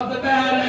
of the bad